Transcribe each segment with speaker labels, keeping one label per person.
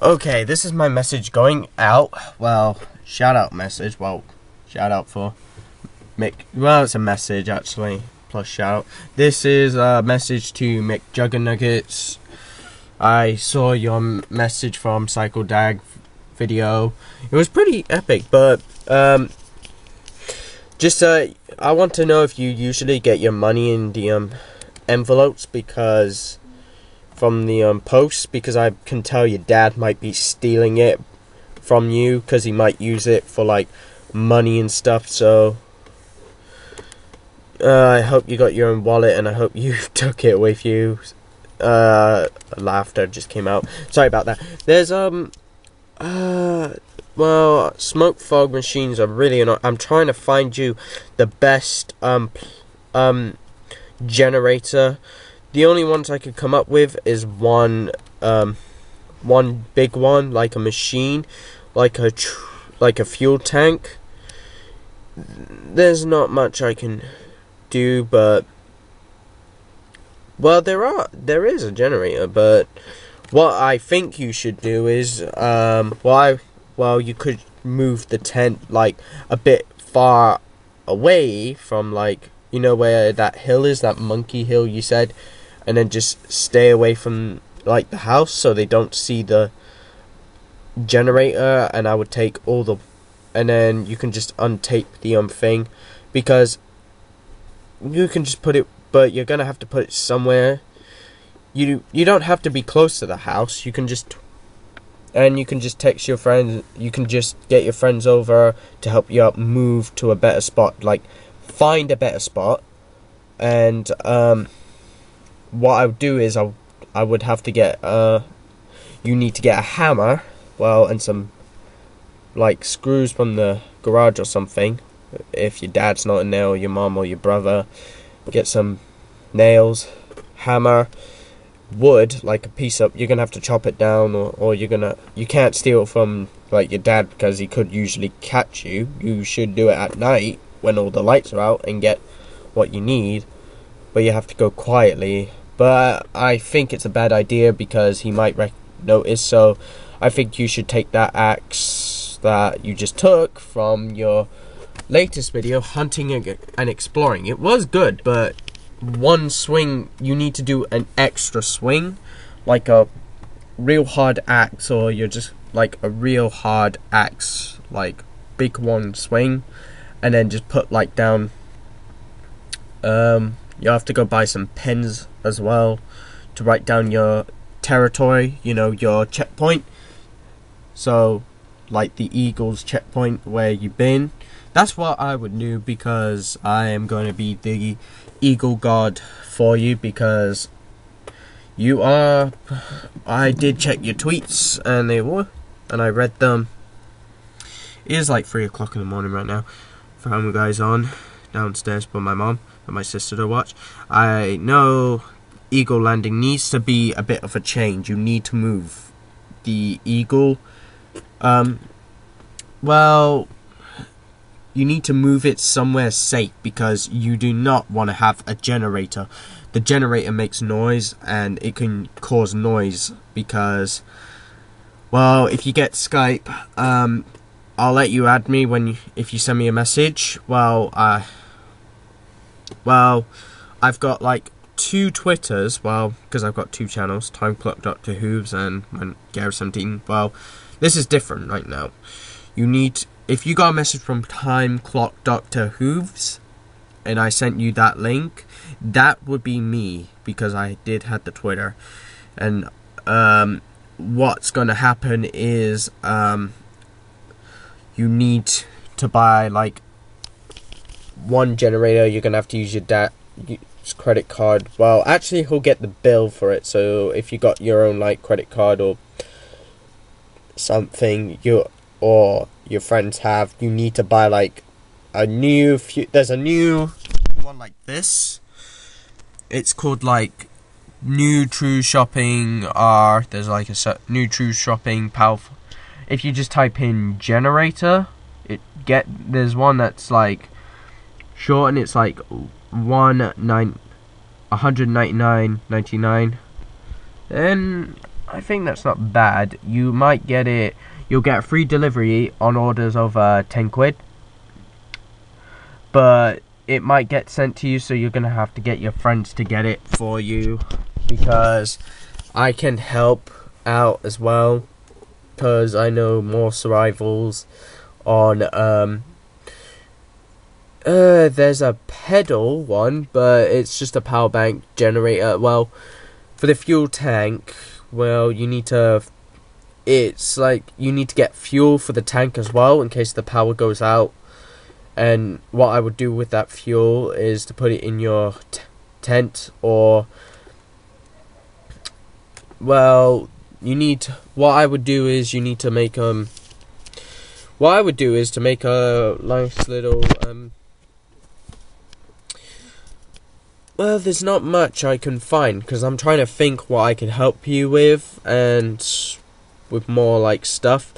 Speaker 1: Okay, this is my message going out. Well, shout out message. Well, shout out for Mick. Well, it's a message actually, plus shout out. This is a message to Mick Juggernuggets. I saw your message from Psycho Dad video. It was pretty epic, but um, just uh, I want to know if you usually get your money in the um envelopes because from the um, posts because I can tell your dad might be stealing it from you because he might use it for like money and stuff. So uh, I hope you got your own wallet and I hope you took it with you. Uh, laughter just came out. Sorry about that. There's um, uh, well, smoke fog machines are really annoying. I'm trying to find you the best um, um, generator the only ones I could come up with is one, um, one big one like a machine, like a tr- like a fuel tank. There's not much I can do, but well, there are there is a generator, but what I think you should do is um, well, well, you could move the tent like a bit far away from like you know where that hill is, that monkey hill you said and then just stay away from like the house so they don't see the generator and I would take all the and then you can just untape the um thing because you can just put it but you're gonna have to put it somewhere. You you don't have to be close to the house. You can just and you can just text your friends you can just get your friends over to help you out move to a better spot like find a better spot. And um what I would do is I, I would have to get uh you need to get a hammer well and some like screws from the garage or something. If your dad's not in there or your mom or your brother get some nails hammer wood like a piece of you're gonna have to chop it down or, or you're gonna you can't steal from like your dad because he could usually catch you. You should do it at night when all the lights are out and get what you need but you have to go quietly but I think it's a bad idea because he might rec- notice. So I think you should take that axe that you just took from your latest video, hunting and exploring. It was good, but one swing, you need to do an extra swing, like a real hard axe, or you're just like a real hard axe, like big one swing, and then just put like down. Um, you have to go buy some pens as well to write down your territory, you know, your checkpoint. So, like the Eagles checkpoint where you've been. That's what I would do because I am going to be the Eagle God for you because you are. I did check your tweets and they were, and I read them. It is like 3 o'clock in the morning right now. Family guys on downstairs for my mom and my sister to watch. I know Eagle Landing needs to be a bit of a change. You need to move the Eagle. Um, well, you need to move it somewhere safe because you do not want to have a generator. The generator makes noise and it can cause noise because, well, if you get Skype, um, I'll let you add me when you, if you send me a message. Well, uh, well, I've got like two Twitters, well, because I've got two channels, Time Clock Doctor Hooves and, and Gary17. Well, this is different right now. You need, if you got a message from Time Clock Doctor Hooves, and I sent you that link, that would be me, because I did have the Twitter. And, um, what's going to happen is, um, you need to buy, like, one generator, you're going to have to use your dad credit card. Well, actually, he'll get the bill for it. So if you got your own like credit card or something, you or your friends have, you need to buy like a new. Few, there's a new one like this. It's called like New True Shopping R. There's like a New True Shopping powerful. If you just type in generator, it get there's one that's like short and it's like one nine 199.99 then I think that's not bad. You might get it. You'll get free delivery on orders over ten quid, but it might get sent to you, so you're gonna have to get your friends to get it for you because I can help out as well because I know more survivals on um uh there's a pedal one but it's just a power bank generator. Well for the fuel tank well you need to it's like you need to get fuel for the tank as well in case the power goes out. And what I would do with that fuel is to put it in your tent or well you need what I would do is you need to make um what I would do is to make a nice little um well there's not much I can find because I'm trying to think what I can help you with and with more like stuff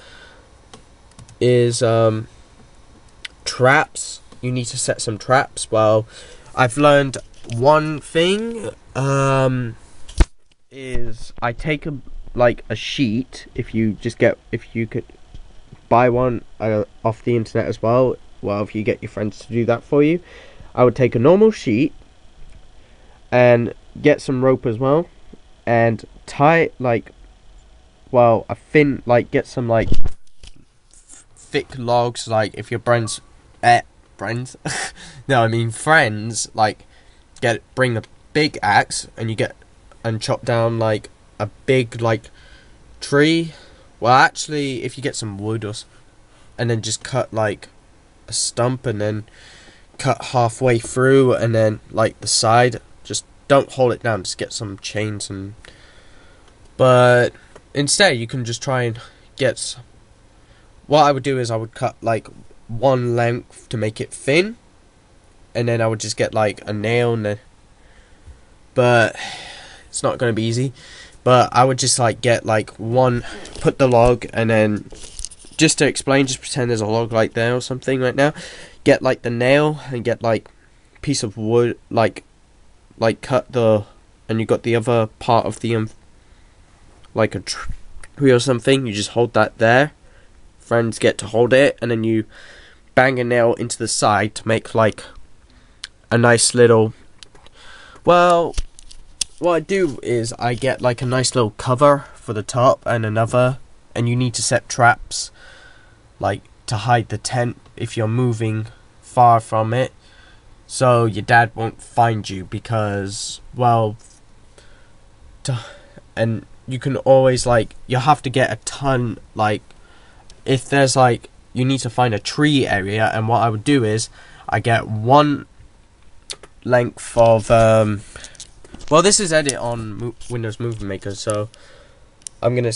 Speaker 1: is um traps. You need to set some traps. Well, I've learned one thing um, is I take a like a sheet. If you just get if you could buy one uh, off the internet as well. Well, if you get your friends to do that for you, I would take a normal sheet and get some rope as well and tie like well a thin like get some like thick logs like if your friends eh, friends. no, I mean friends. Like, get bring a big axe and you get and chop down like a big like tree. Well, actually, if you get some wood or and then just cut like a stump and then cut halfway through and then like the side. Don't hold it down. Just get some chains and. But instead, you can just try and get. What I would do is I would cut like one length to make it thin, and then I would just get like a nail and but it's not going to be easy. But I would just like get like one, put the log, and then just to explain, just pretend there's a log like there or something right now. Get like the nail and get like piece of wood, like like cut the, and you got the other part of the um, like a tree or something. You just hold that there. Friends get to hold it, and then you bang a nail into the side to make like a nice little. Well, what I do is I get like a nice little cover for the top and another, and you need to set traps like to hide the tent if you're moving far from it so your dad won't find you because well and you can always like you have to get a ton like if there's like you need to find a tree area, and what I would do is I get one length of um, well, this is edit on Windows Movie Maker, so I'm gonna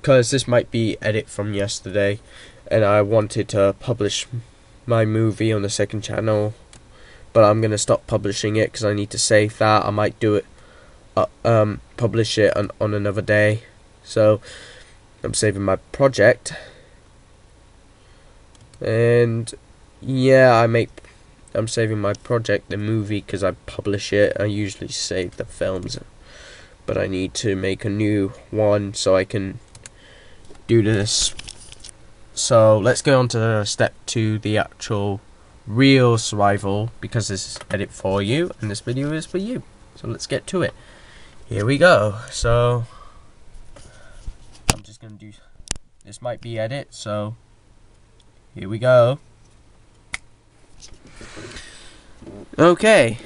Speaker 1: because this might be edit from yesterday, and I wanted to publish my movie on the second channel, but I'm gonna stop publishing it because I need to save that. I might do it, uh, um, publish it on on another day, so I'm saving my project and yeah, I make. I'm saving my project, the movie, because I publish it. I usually save the films, but I need to make a new one so I can do this. So let's go on to step two, the actual real survival, because this is edit for you, and this video is for you. So let's get to it. Here we go. So I'm just gonna do. This might be edit, so here we go. Okay.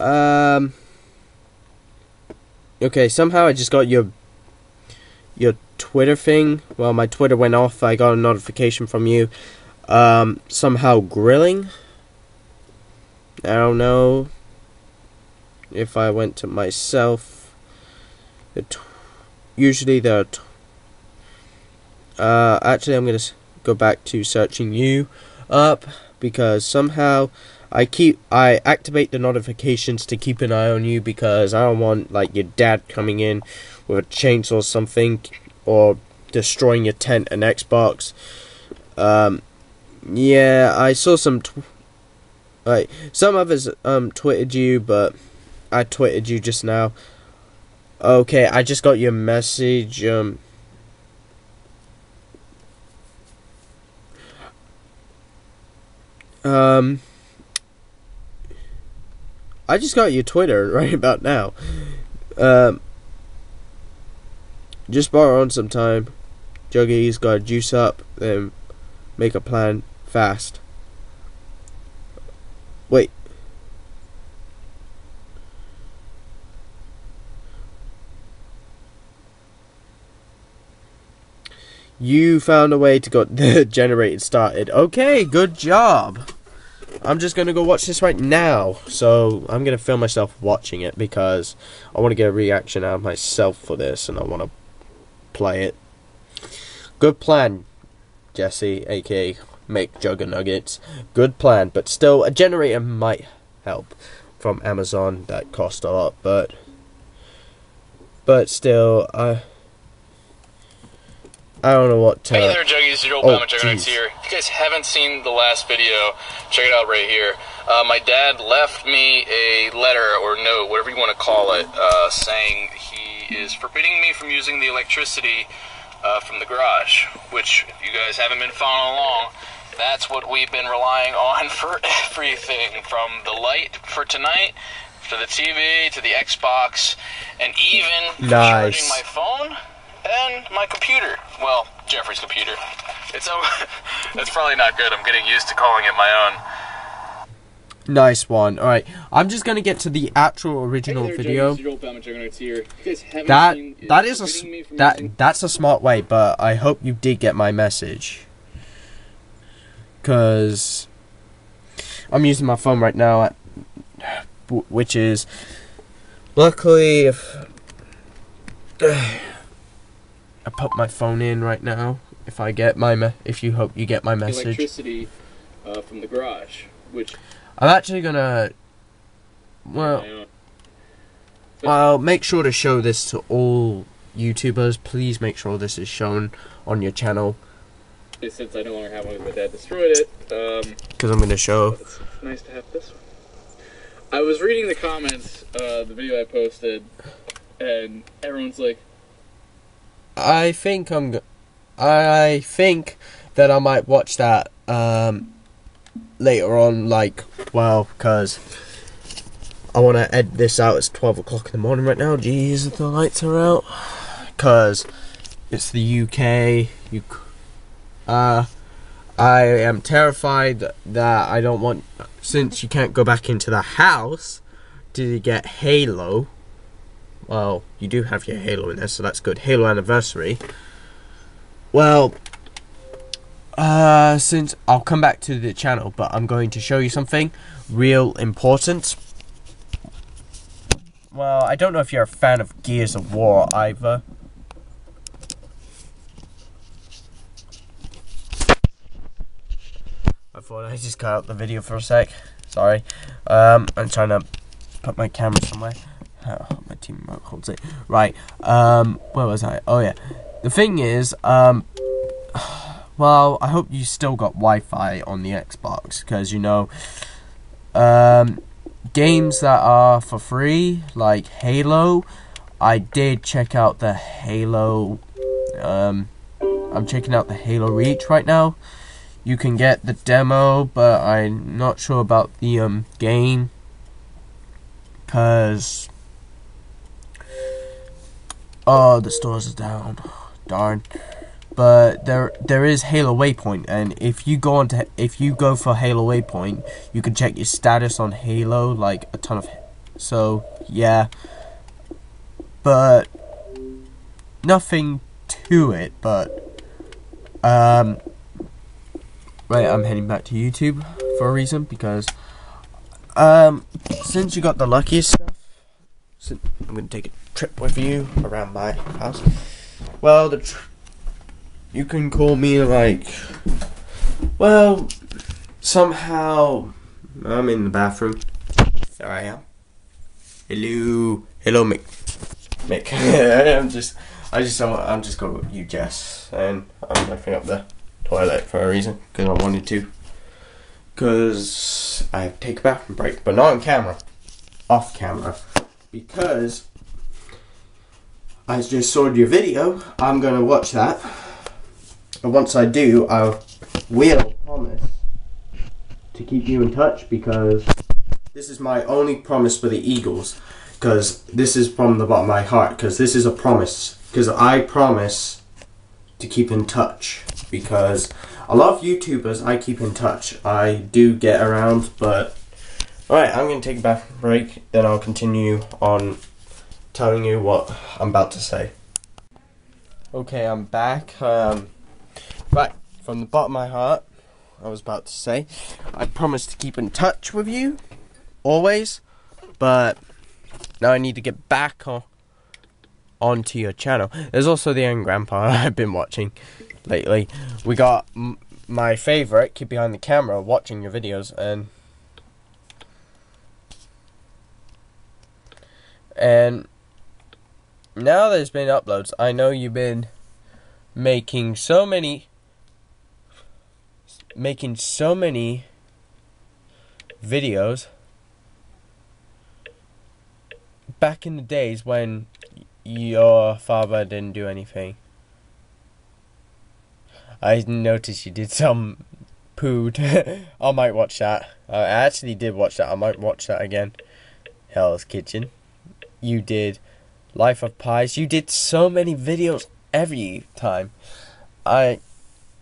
Speaker 1: Um. Okay, somehow I just got your your Twitter thing. Well, my Twitter went off. I got a notification from you. Um, somehow grilling. I don't know if I went to myself. It, usually are uh, actually, I'm gonna go back to searching you up because somehow I keep I activate the notifications to keep an eye on you because I don't want like your dad coming in with a chainsaw or something or destroying your tent and Xbox. Um, yeah, I saw some. Tw- like some others um tweeted you, but I tweeted you just now. Okay, I just got your message. Um. Um. I just got your Twitter right about now. Um. Just borrow on some time. Juggy's got to juice up, then make a plan fast. Wait. You found a way to get the generator started. Okay, good job. I'm just gonna go watch this right now. So I'm gonna film myself watching it because I want to get a reaction out of myself for this, and I want to play it. Good plan, Jesse, aka McJuggerNuggets. Good plan, but still, a generator might help from Amazon. That cost a lot, but but still, I. I don't know what to.
Speaker 2: Hey there, Juggies. Your old
Speaker 1: Oh,
Speaker 2: Juggernauts here. If you guys haven't seen the last video, check it out right here. Uh, my dad left me a letter or note, whatever you want to call it, uh, saying he is forbidding me from using the electricity uh, from the garage. Which, if you guys haven't been following along, that's what we've been relying on for everything from the light for tonight to the TV to the Xbox and even
Speaker 1: Nice.
Speaker 2: charging my phone and my computer. Well, Jeffrey's computer. It's that's probably not good. I'm getting used to calling it my own.
Speaker 1: Nice one. All right, I'm just gonna get to the actual original video. That that is a that that's a smart way, but I hope you did get my message. Cause I'm using my phone right now, at, which is luckily if I put my phone in right now. If I get my me- if you hope you get my message,
Speaker 2: Electricity uh, from the garage, which
Speaker 1: I'm actually gonna. Well, Well, make sure to show this to all YouTubers. Please make sure this is shown on your channel
Speaker 2: since I no longer have one because my dad destroyed it. Um,
Speaker 1: because I'm going to show.
Speaker 2: it's nice to have this one. I was reading the comments, uh, the video I posted, and everyone's like,
Speaker 1: I think I'm. I think that I might watch that um, later on. Like, well, because I want to edit this out. It's twelve o'clock in the morning right now. Jeez, the lights are out. Because it's the UK. You. Uh, I am terrified that I don't want. Since you can't go back into the house to get Halo. Well, you do have your Halo in there, so that's good. Halo anniversary. Well, uh, since I'll come back to the channel, but I'm going to show you something real important. Well, I don't know if you're a fan of Gears of War either. I thought I just cut out the video for a sec. Sorry. Um, I'm trying to put my camera somewhere. Oh, my team holds it. Right. Um, where was I? Oh yeah. The thing is, um, well, I hope you still got Wi-Fi on the Xbox because you know, um, games that are for free like Halo. I did check out the Halo. Um, I'm checking out the Halo Reach right now. You can get the demo, but I'm not sure about the um game. Cause oh, the stores are down. Darn. But there there is Halo Waypoint, and if you go on to if you go for Halo Waypoint, you can check your status on Halo like a ton of. So yeah, but nothing to it. But um, right, I'm heading back to YouTube for a reason because um, since you got the luckiest stuff, I'm gonna take a trip with you around my house. Well, the you can call me like, well, somehow I'm in the bathroom. There I am. Hello, hello, Mick. Mick. I'm just, I just, I'm just with you, Jess, and I'm lifting up the toilet for a reason because I wanted to. Because I take a bathroom break, but not on camera, off camera, because I just saw your video. I'm gonna watch that. And once I do, I will promise to keep you in touch because this is my only promise for the Eagles. Because this is from the bottom of my heart. Because this is a promise. Because I promise to keep in touch. Because a lot of YouTubers I keep in touch. I do get around, but alright, I'm gonna take a bath break. Then I'll continue on telling you what I'm about to say. Okay, I'm back. Um, right, from the bottom of my heart, I was about to say, I promise to keep in touch with you, always, but now I need to get back on onto your channel. There's also the Young Grandpa I've been watching lately. We got my favorite, keep behind the camera, watching your videos, and and now there's been uploads. I know you've been making so many making so many videos back in the days when your father didn't do anything. I noticed you did some pooed. I might watch that. I actually did watch that. I might watch that again. Hell's Kitchen. You did Life of Pies. You did so many videos every time. I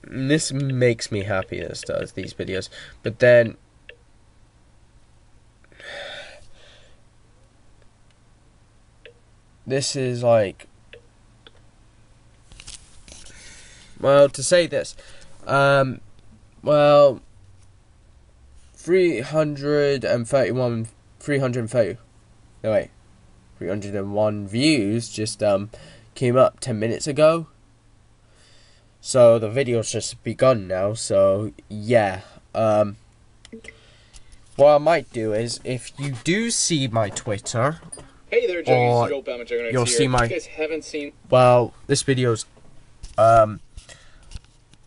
Speaker 1: this makes me happy this does these videos. But then this is like well to say this um well 331 330 no wait 301 views just um came up 10 minutes ago so the video's just begun now so yeah um what I might do is if you do see my Twitter
Speaker 2: Hey there, Joe Bama
Speaker 1: you'll
Speaker 2: here.
Speaker 1: see my-
Speaker 2: you guys haven't seen
Speaker 1: well this video's um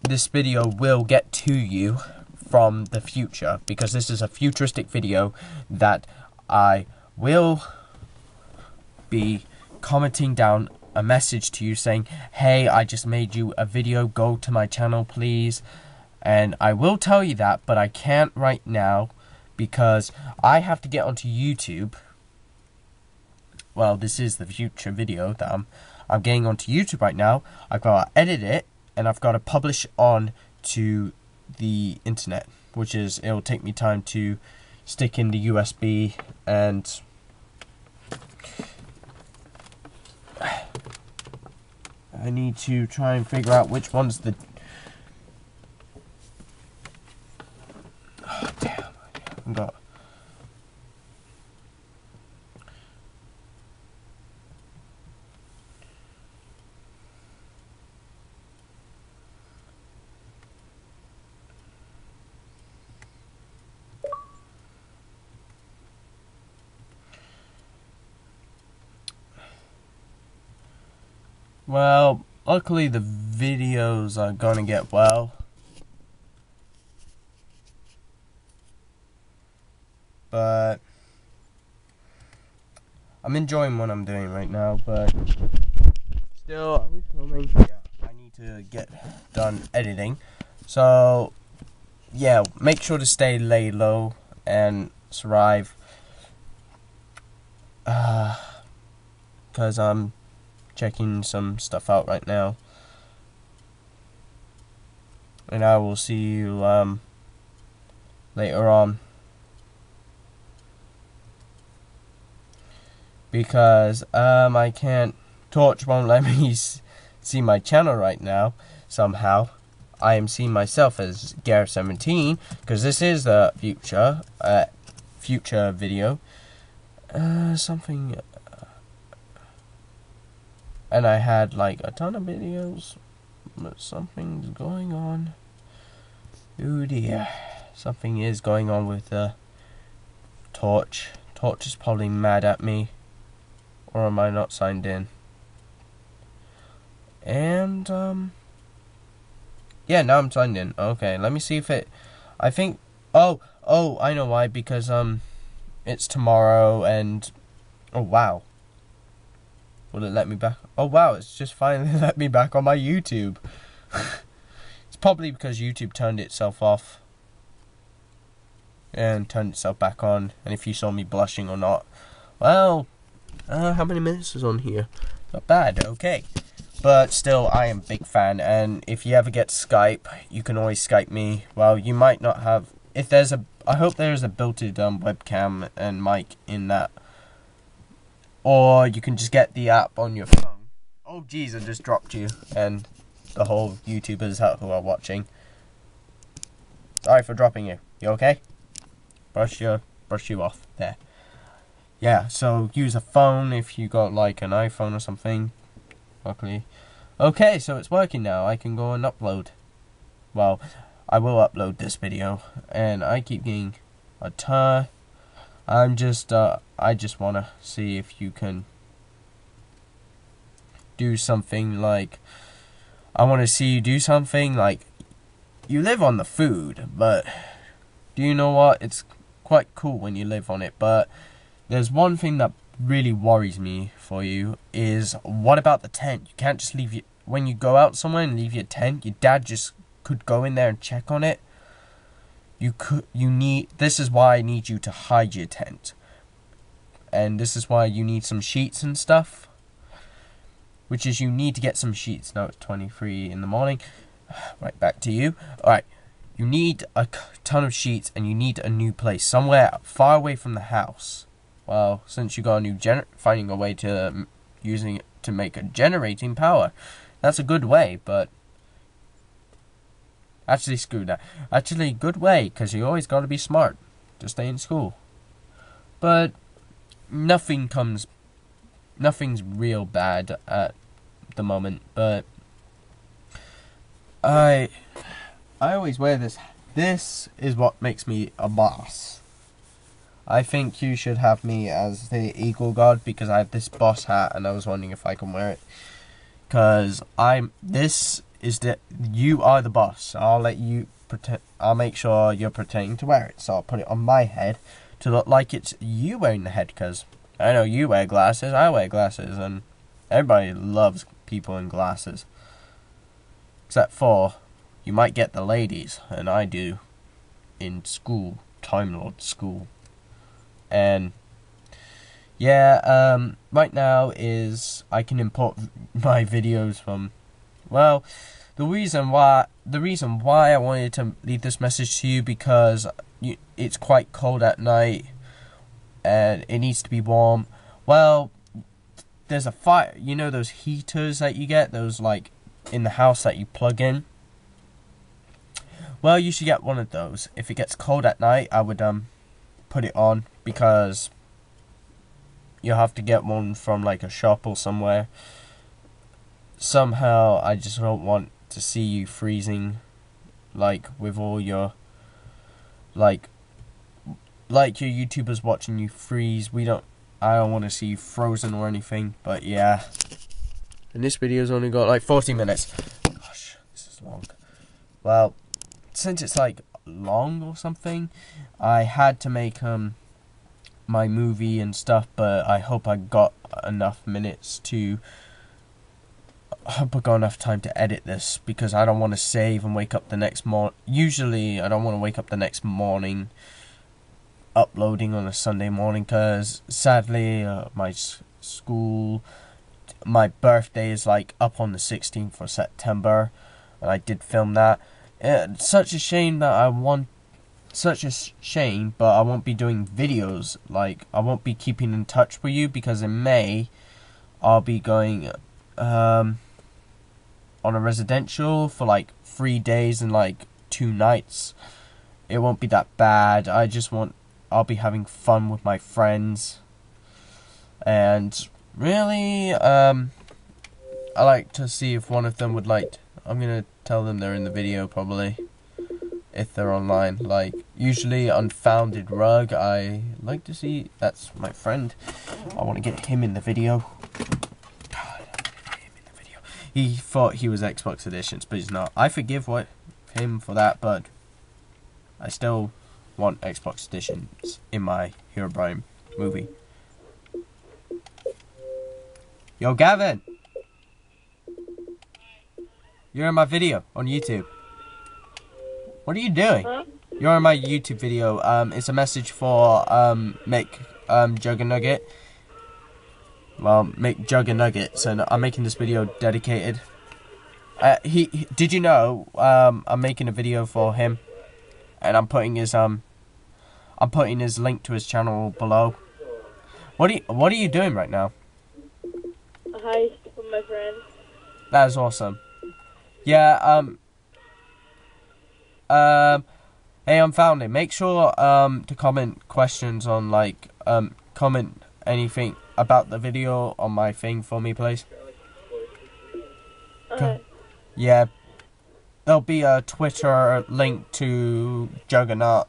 Speaker 1: this video will get to you from the future because this is a futuristic video that I will be commenting down a message to you saying, "Hey, I just made you a video. Go to my channel, please." And I will tell you that, but I can't right now because I have to get onto YouTube. Well, this is the future video that I'm I'm getting onto YouTube right now. I've got to edit it and I've got to publish on to the internet, which is it'll take me time to stick in the USB and I need to try and figure out which one's the oh, damn I haven't got Well, luckily the videos are gonna get well. But I'm enjoying what I'm doing right now, but still, are we filming? Yeah, I need to get done editing. So, yeah, make sure to stay lay low and survive. Uh, cause I'm checking some stuff out right now. And I will see you um, later on. Because um, I can't, Torch won't let me see my channel right now, somehow. I am seeing myself as Gareth17, because this is the future, uh, future video. Uh, something and I had like a ton of videos, but something's going on. Oh dear, something is going on with the Torch. Torch is probably mad at me, or am I not signed in? And um, yeah, now I'm signed in. Okay, let me see if it. I think. Oh, oh, I know why. Because um, it's tomorrow, and oh wow. Will it let me back? Oh wow, it's just finally let me back on my YouTube. it's probably because YouTube turned itself off and turned itself back on. And if you saw me blushing or not, well, uh, how many minutes is on here? Not bad. Okay. But still, I am a big fan, and if you ever get Skype, you can always Skype me. Well, you might not have. If there's a, I hope there's a built-in um, webcam and mic in that, or you can just get the app on your phone. Oh, jeez, I just dropped you, and the whole YouTubers who are watching. Sorry for dropping you. You okay? Brush your, brush you off there. Yeah, so use a phone if you got like an iPhone or something luckily. Okay, so it's working now. I can go and upload. Well, I will upload this video, and I keep getting a ton. I'm just, uh, I just want to see if you can do something like, I want to see you do something like, you live on the food, but do you know what? It's quite cool when you live on it, but there's one thing that really worries me for you is what about the tent? You can't just leave your when you go out somewhere and leave your tent. Your dad just could go in there and check on it. You could you need this is why I need you to hide your tent. And this is why you need some sheets and stuff. Which is you need to get some sheets. Now it's 23 in the morning. Right back to you. All right. You need a ton of sheets and you need a new place somewhere far away from the house well, since you got a new gener- finding a way to using it to make a generating power, that's a good way. But actually, screw that. Actually, good way because you always got to be smart to stay in school. But nothing comes, nothing's real bad at the moment. But I, I always wear this. This is what makes me a boss. I think you should have me as the Eagle God because I have this boss hat and I was wondering if I can wear it. Because I'm. This is the. You are the boss. I'll let you pretend. I'll make sure you're pretending to wear it. So I'll put it on my head to look like it's you wearing the head because I know you wear glasses, I wear glasses, and everybody loves people in glasses. Except for you might get the ladies, and I do in school, Time Lord school and yeah, um, right now is I can import my videos from, well, the reason why the reason why I wanted to leave this message to you because you, it's quite cold at night and it needs to be warm. Well, there's a fire. You know those heaters that you get, those like in the house that you plug in. Well, you should get one of those. If it gets cold at night, I would um put it on because you have to get one from like a shop or somewhere. Somehow, I just don't want to see you freezing, like with all your, like, like your YouTubers watching you freeze. We don't. I don't want to see you frozen or anything. But yeah. And this video's only got like 40 minutes. Gosh, this is long. Well, since it's like long or something, I had to make um my movie and stuff, but I hope I got enough minutes to I hope I got enough time to edit this because I don't want to save and wake up the next morning. Usually, I don't want to wake up the next morning uploading on a Sunday morning because sadly, uh, my school, my birthday is like up on the 16th of September, and I did film that. It's such a shame that I want such a shame, but I won't be doing videos. Like, I won't be keeping in touch with you because in May, I'll be going um, on a residential for like three days and like two nights. It won't be that bad. I just want, I'll be having fun with my friends. And really, um, I like to see if one of them would like, I'm gonna tell them they're in the video probably if they're online. Like usually unfounded rug, I like to see. That's my friend. I want to get him in the video. God, him in the video. He thought he was Xbox Editions, but he's not. I forgive what him for that, but I still want Xbox Editions in my Hero Herobrine movie. Yo, Gavin. You're in my video on YouTube. What are you doing?
Speaker 3: Huh?
Speaker 1: You're in my YouTube video. Um, it's a message for um Mick um Juggernaut. Well, McJuggerNuggets, and I'm making this video dedicated. Uh, he, he- did you know um I'm making a video for him, and I'm putting his um I'm putting his link to his channel below. What are you What are you doing right now?
Speaker 3: Heist with my friend.
Speaker 1: That is awesome. Yeah, um um hey I'm founding. Make sure um to comment questions on like um comment anything about the video on my thing for me please.
Speaker 3: Okay.
Speaker 1: Yeah. There'll be a Twitter link to Juggernaut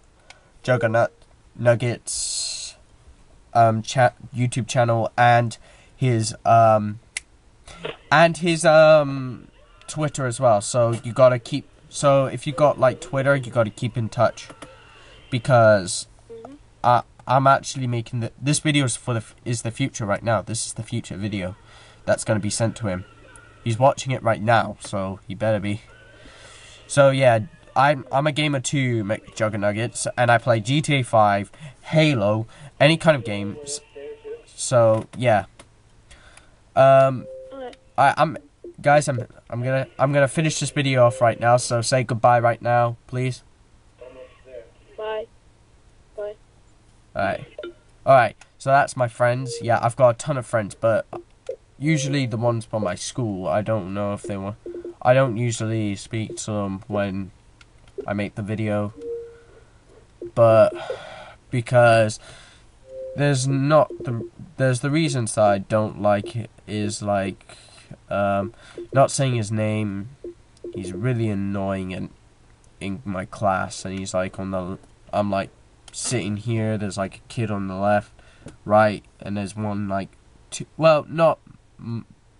Speaker 1: Juggernaut Nuggets um chat YouTube channel and his um and his um Twitter as well. So you gotta keep. So if you got like Twitter, you gotta keep in touch because I I'm actually making the this video is for the is the future right now. This is the future video that's gonna be sent to him. He's watching it right now, so he better be. So yeah, I'm I'm a gamer too, McJuggernuggets, and I play GTA 5, Halo, any kind of games. So yeah. Um, I, I'm guys. I'm I'm gonna I'm gonna finish this video off right now. So say goodbye right now, please.
Speaker 3: Bye. Bye.
Speaker 1: All right, all right. So that's my friends. Yeah, I've got a ton of friends, but usually the ones from my school. I don't know if they want. I don't usually speak to them when I make the video, but because there's not the there's the reasons that I don't like it is like um not saying his name he's really annoying and in my class and he's like on the I'm like sitting here there's like a kid on the left right and there's one like two well not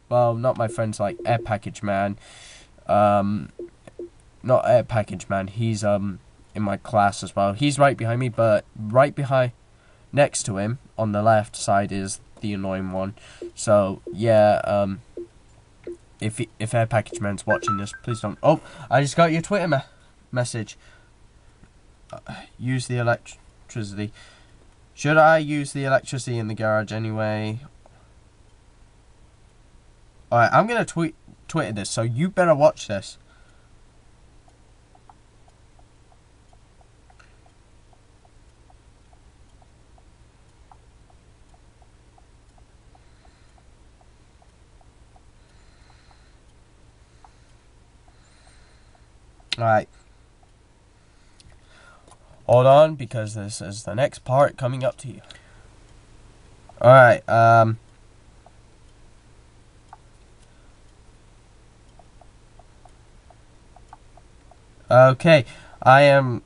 Speaker 1: well not my friends like air package man. Um not air package man he's um in my class as well. He's right behind me but right behind next to him on the left side is the annoying one. So yeah um if if air package man's watching this please don't. Oh i just got your twitter me- message. Uh, use the electricity. Should i use the electricity in the garage anyway? Alright i'm gonna tweet twitter this so you better watch this Alright. Hold on, because this is the next part coming up to you. Alright, um. Okay, I am.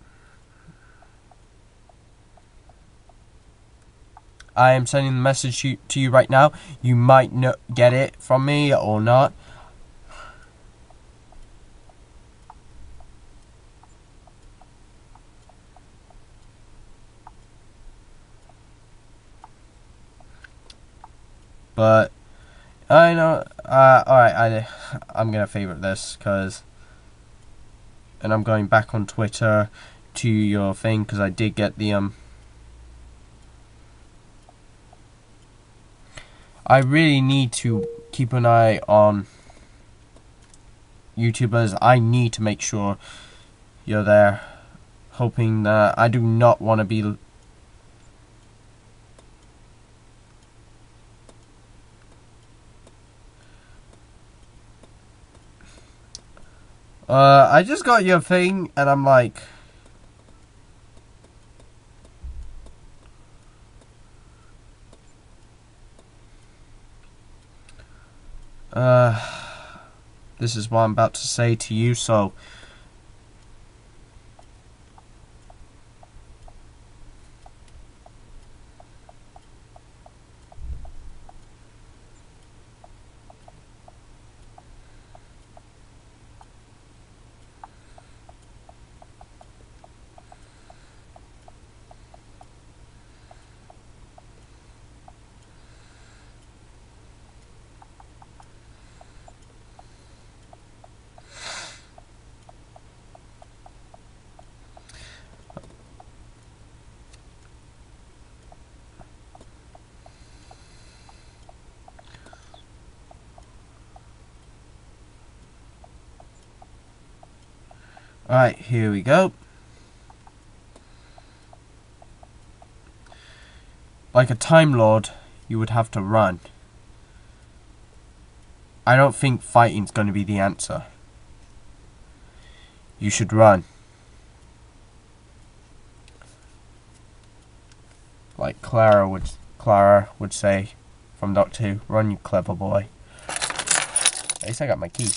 Speaker 1: I am sending the message to, you right now. You might no- get it from me or not. But I know. Uh, all right, I I'm gonna favorite this because, and I'm going back on Twitter to your thing because I did get the um. I really need to keep an eye on YouTubers. I need to make sure you're there, hoping that I do not want to be Uh, I just got your thing, and I'm like, uh, this is what I'm about to say to you. So, Alright, here we go. Like a Time Lord, you would have to run. I don't think fighting's going to be the answer. You should run. Like Clara would Clara would say from Doctor Who, run you clever boy. At least I got my key.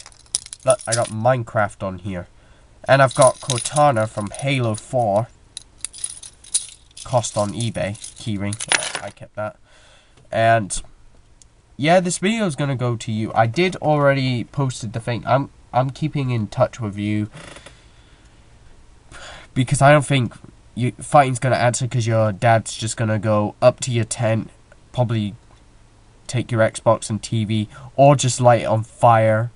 Speaker 1: Look, I got Minecraft on here. And I've got Cortana from Halo 4. Cost on eBay. Keyring. I kept that. And yeah, this video is gonna go to you. I did already posted the thing. I'm I'm keeping in touch with you because I don't think you fighting's gonna answer because your dad's just gonna go up to your tent, probably take your Xbox and TV, or just light it on fire.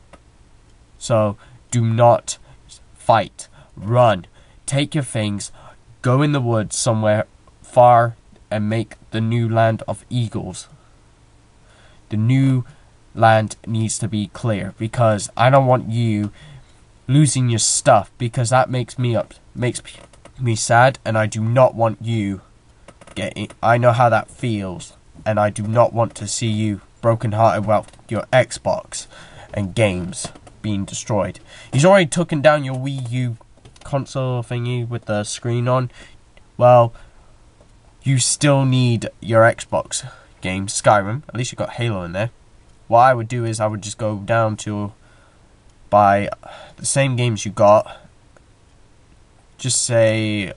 Speaker 1: So do not fight, run, take your things, go in the woods somewhere far, and make the new land of eagles. The new land needs to be clear because I don't want you losing your stuff because that makes me up makes me sad and I do not want you getting I know how that feels and I do not want to see you brokenhearted about your Xbox and games being destroyed. He's already taken down your Wii U console thingy with the screen on. Well, you still need your Xbox game, Skyrim. At least you got Halo in there. What I would do is I would just go down to buy the same games you got. Just say,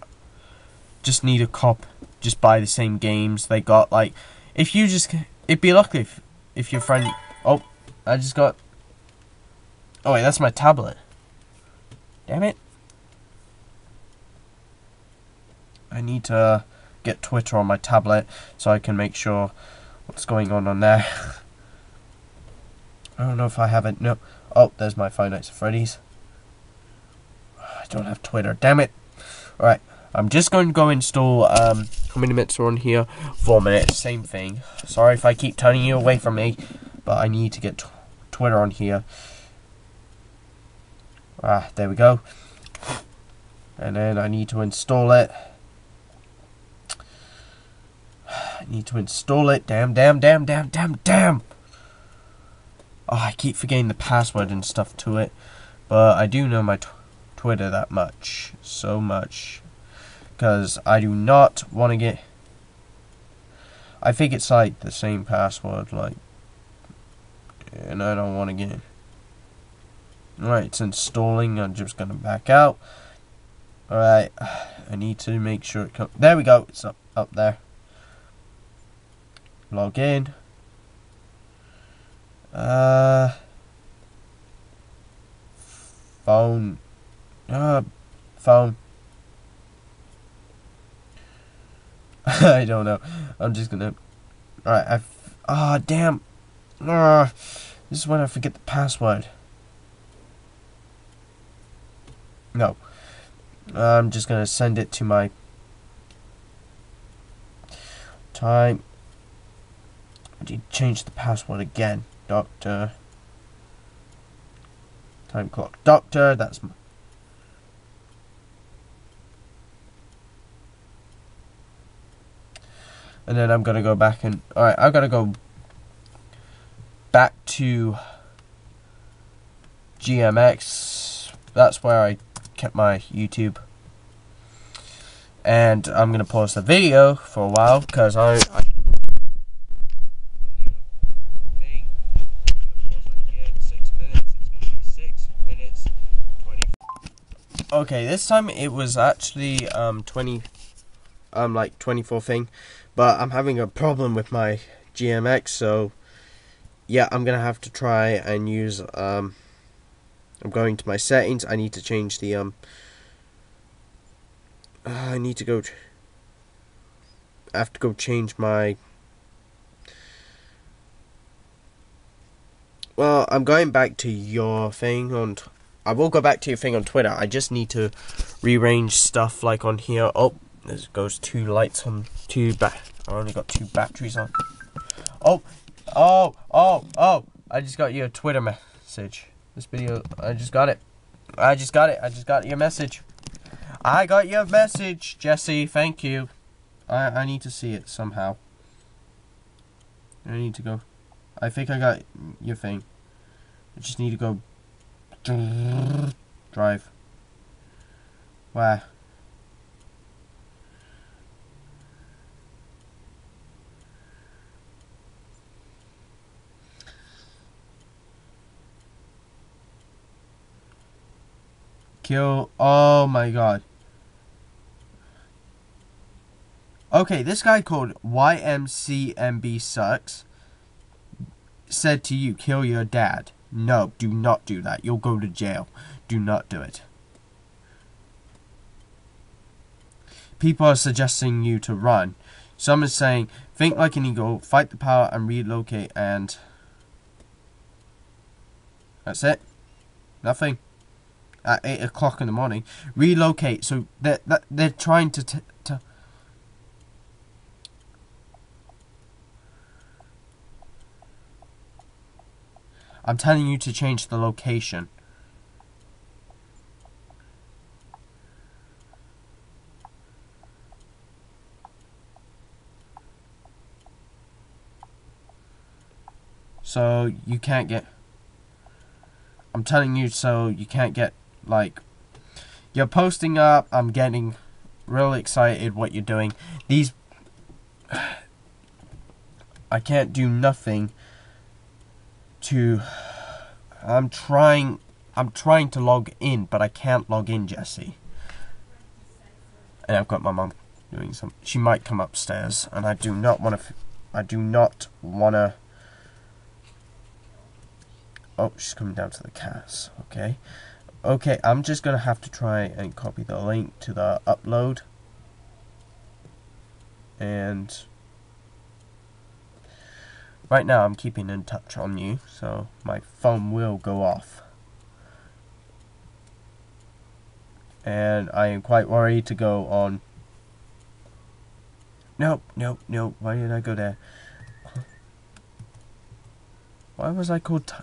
Speaker 1: just need a cop. Just buy the same games they got. Like, if you just, it'd be lucky if, if your friend. Oh, I just got. Oh wait, that's my tablet. Damn it. I need to get Twitter on my tablet so I can make sure what's going on on there. I don't know if I have it. No. Oh, there's my Five Nights at Freddy's. I don't have Twitter. Damn it. Alright. I'm just going to go install, um, how many minutes are on here? Four minutes. Same thing. Sorry if I keep turning you away from me, but I need to get Twitter on here. Ah, there we go. And then I need to install it. I need to install it. Damn, damn, damn, damn, damn, damn. Oh, I keep forgetting the password and stuff to it. But I do know my Twitter that much. So much. Because I do not want to get. I think it's like the same password, like. And I don't want to get. Alright, it's installing. I'm just going to back out. Alright, I need to make sure it comes. There we go. It's up, up there. Log in. Uh. Phone. Uh, phone. I don't know. I'm just gonna. Alright, I. Ah, oh, damn. Ah, this is when I forget the password. No. I'm just gonna send it to my time. I did change the password again. Doctor. Time clock. Doctor, that's my. And then I'm gonna go back and. Alright, I've gotta go back to GMX. That's where I kept my YouTube. And I'm gonna pause the video for a while because I, I Okay, this time it was actually um 20 um like 24 thing, but I'm having a problem with my GMX, so yeah, I'm gonna have to try and use um I'm going to my settings. I need to change the um. Uh, I need to go. I have to go change my. Well, I'm going back to your thing on. I will go back to your thing on Twitter. I just need to rearrange stuff like on here. Oh, there goes two lights on two back. I only got two batteries on. Oh, oh, oh, oh! I just got your Twitter message. This video, I just got it. I just got it. I just got your message. I got your message, Jesse. Thank you. I I need to see it somehow. I need to go. I think I got your thing. I just need to go drive. Where? Kill. Oh my god. Okay, this guy called YMCMB Sucks said to you, kill your dad. No, do not do that. You'll go to jail. Do not do it. People are suggesting you to run. Some is saying, think like an eagle, fight the power, and relocate, and... That's it. Nothing at 8 o'clock in the morning. Relocate. So they're, they're trying to, to I'm telling you to change the location. So you can't get I'm telling you so you can't get like, you're posting up. I'm getting really excited what you're doing. These, I can't do nothing to, I'm trying, I'm trying to log in, but I can't log in, Jesse. And I've got my mom doing some, she might come upstairs, and I do not want to, I do not want to, oh, she's coming down to the cast, okay. Okay, I'm just going to have to try and copy the link to the upload. And right now I'm keeping in touch on you, so my phone will go off. And I am quite worried to go on. Nope, nope, nope. Why did I go there? Why was I called...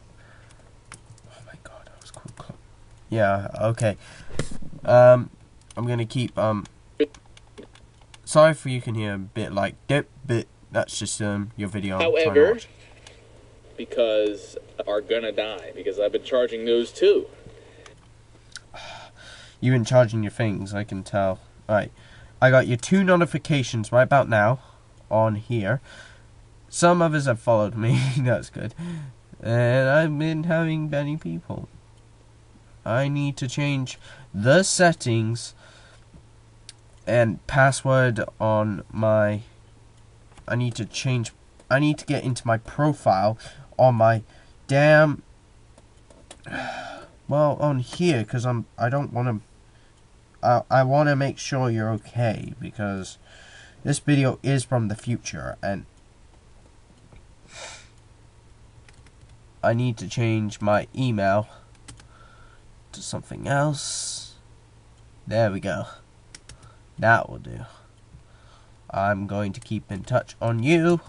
Speaker 1: Yeah, okay. Um, I'm gonna keep, um, sorry for you can hear a bit like dip, but that's just, um, your video.
Speaker 2: However, because are gonna die, because I've been charging those too.
Speaker 1: You've been charging your things, I can tell. Alright, I got your two notifications right about now on here. Some others have followed me, that's good. And I've been having many people. I need to change the settings and password on my I need to change I need to get into my profile on my damn well on here cuz I'm I don't want to I I want to make sure you're okay because this video is from the future and I need to change my email to something else. There we go. That will do. I'm going to keep in touch on you.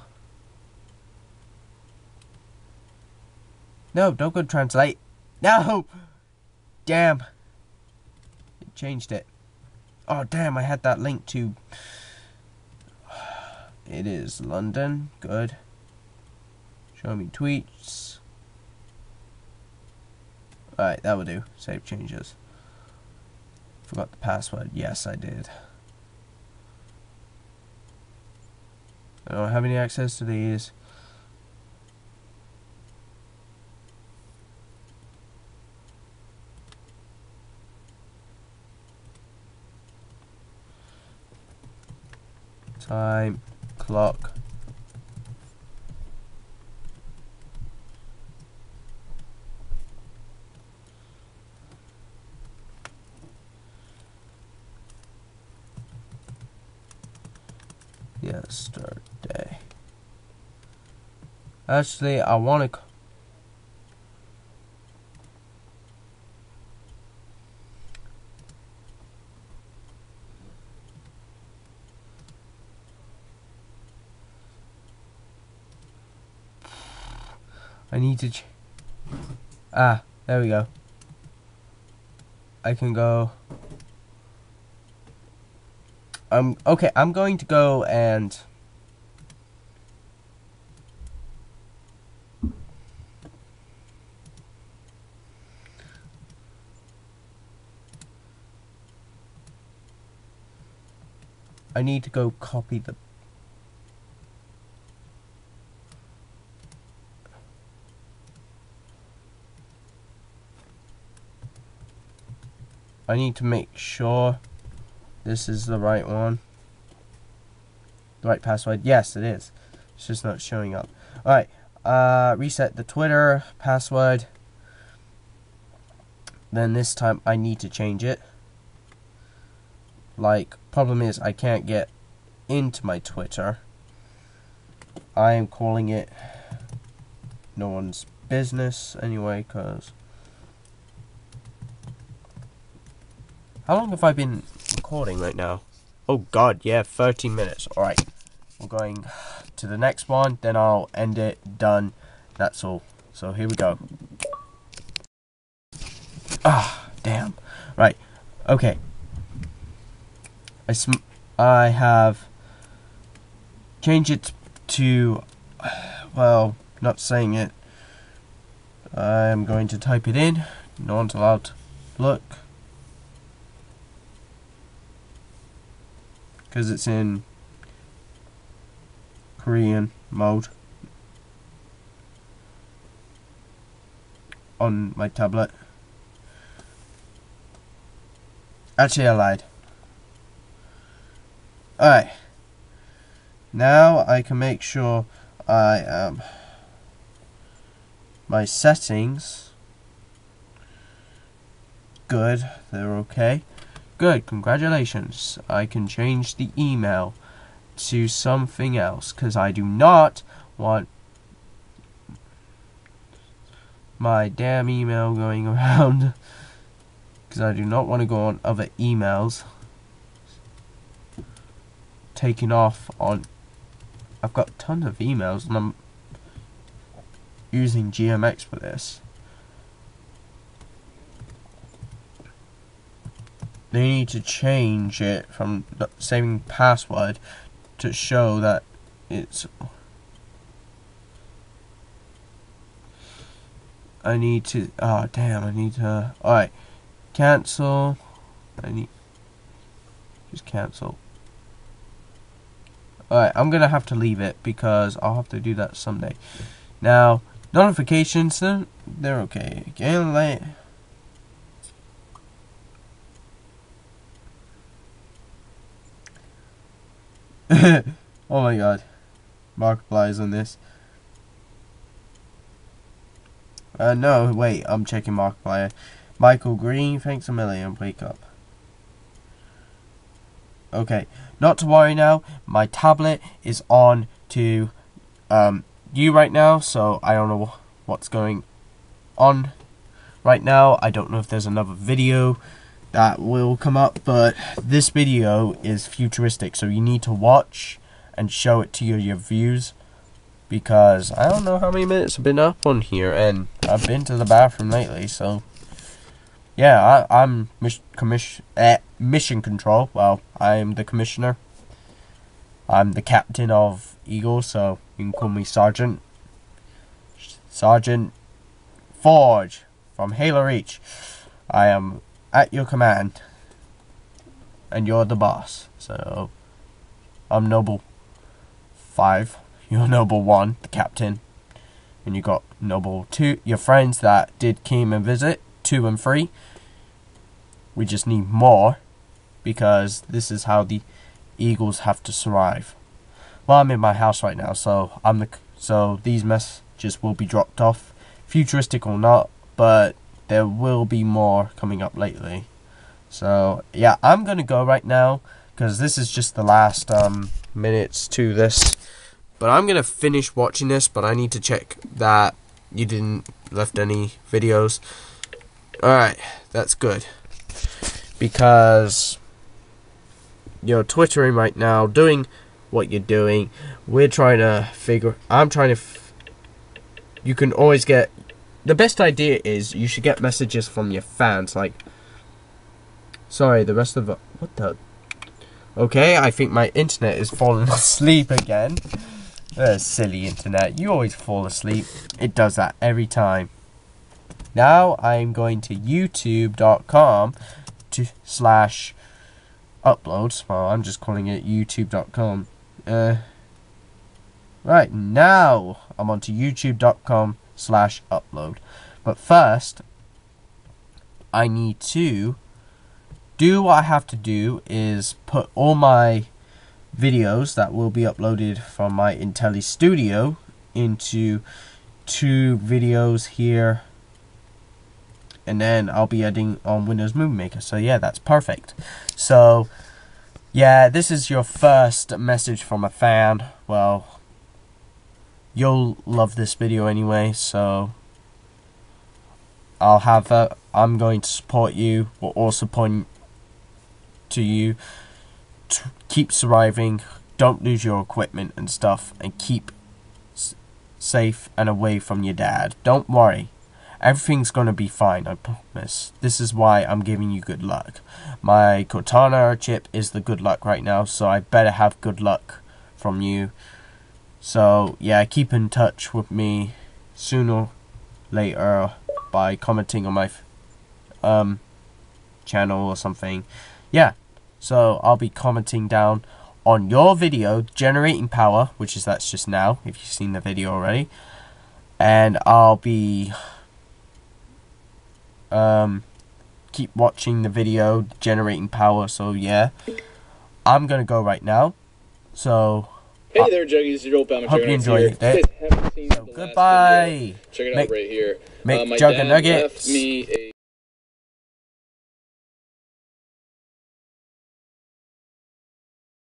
Speaker 1: No, don't go translate. No! Damn. It changed it. Oh, damn, I had that link to... It is London. Good. Show me tweets. Alright, that will do. Save changes. Forgot the password. Yes, I did. I don't have any access to these. Time, clock, yesterday. Actually, I want to. I need to. ah, there we go. I can go. Okay, I'm going to go and. I need to go copy the I need to make sure this is the right one. The right password. Yes, it is. It's just not showing up. Alright. Uh, reset the Twitter password. Then this time I need to change it. Like, problem is I can't get into my Twitter. I am calling it no one's business anyway, because How long have I been recording right now? Oh god, yeah, 13 minutes. Alright. We're going to the next one, then I'll end it. Done. That's all. So here we go. Ah, damn. Right. Okay. I sm I have changed it to well, not saying it. I'm going to type it in. No one's allowed to look. Because it's in Korean mode on my tablet. Actually, I lied. Alright. Now I can make sure I am um, my settings good, they're okay. Good, congratulations. I can change the email to something else because I do not want my damn email going around because I do not want to go on other emails taking off on I've got tons of emails and I'm using GMX for this they need to change it from saving password to show that it's I need to oh damn I need to alright cancel I need just cancel. Alright I'm gonna have to leave it because I'll have to do that someday. Now notifications they're okay. Again like oh my god. Mark Markiplier's on this. Uh, no, wait, I'm checking Mark Markiplier. Michael Green, thanks a million, wake up. Okay, not to worry now, my tablet is on to um, you right now, so I don't know what's going on right now. I don't know if there's another video that will come up, but this video is futuristic, so you need to watch and show it to your, your views because I don't know how many minutes I've been up on here, and I've been to the bathroom lately, so yeah, I, am commission eh, mission control. Well, I am the commissioner. I'm the captain of Eagle, so you can call me Sergeant. Sergeant Forge from Halo Reach. I am at your command. And you're the boss. So I'm Noble 5. You're Noble 1, the captain. And you got Noble 2, your friends that did came and visit, 2 and 3. We just need more because this is how the Eagles have to survive. Well, I'm in my house right now, so I'm the so these messages will be dropped off, futuristic or not, but there will be more coming up lately. So, yeah, I'm to go right now because this is just the last um, minutes to this. But I'm to finish watching this, but I need to check that you didn't left any videos. Alright, that's good. Because you're twittering right now, doing what you're doing. We're trying to figure... I'm trying to... you can always get the best idea is you should get messages from your fans like Sorry, the rest of what the. Okay, I think my internet is falling asleep again. Uh, silly internet, you always fall asleep. It does that every time. Now I'm going to YouTube.com to slash uploads. Well, I'm just calling it YouTube.com. Uh, right now I'm onto YouTube.com slash upload. But first, I need to do what I have to do is put all my videos that will be uploaded from my Intelli Studio into two videos here and then I'll be editing on Windows Movie Maker. So yeah, that's perfect. So yeah, this is your first message from a fan. Well, you'll love this video anyway, so I'll have that. I'm going to support you, but also point to you to keep surviving. Don't lose your equipment and stuff, and keep safe and away from your dad. Don't worry. Everything's gonna be fine, I promise. This is why I'm giving you good luck. My Cortana chip is the good luck right now, so I better have good luck from you. So, yeah, keep in touch with me sooner or later by commenting on my um channel or something. Yeah, so I'll be commenting down on your video generating power, which is that's just now if you've seen the video already. And I'll be um, keep watching the video generating power. So yeah, I'm gonna go right now. So
Speaker 2: hey there, Juggies. Your old pal
Speaker 1: hope you enjoyed it. So, goodbye.
Speaker 2: Check it
Speaker 1: make,
Speaker 2: out right here.
Speaker 1: Make
Speaker 2: uh, my
Speaker 1: Jugga
Speaker 2: dad
Speaker 1: Nuggets.
Speaker 2: left me a